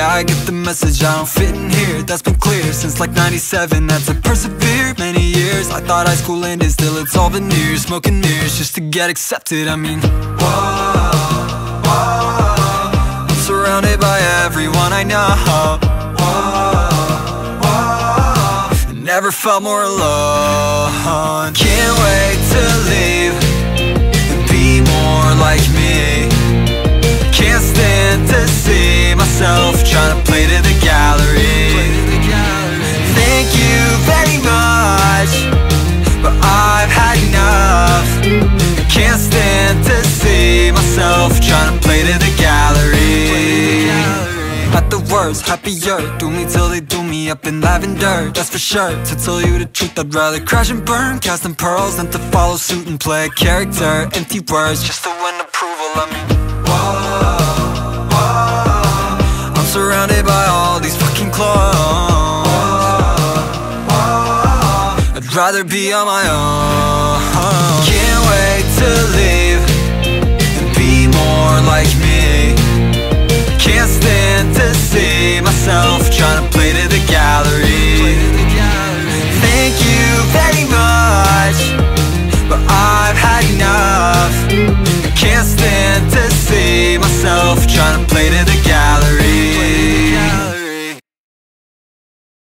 I get the message I don't fit in here. That's been clear since like 97 That's a persevere. Many years I thought high school ended, still it's all veneers Smoking mirrors just to get accepted. I mean, whoa, whoa I'm surrounded by everyone I know. Whoa, whoa Never felt more alone. Can't wait to leave Trying to play to the gallery. Thank you very much But I've had enough. I Can't stand to see myself Trying to play to the gallery. At the worst, happier Do me till they do me up in lavender That's for sure. To tell you the truth, I'd rather crash and burn Casting pearls than to follow suit and play a character. Empty words just to win approval I mean, surrounded by all these fucking clones I'd rather be on my own. Can't wait to leave And be more like me. Can't stand to see myself Trying to play to the gallery. Thank you very much But I've had enough. Can't stand to see myself Trying to play to the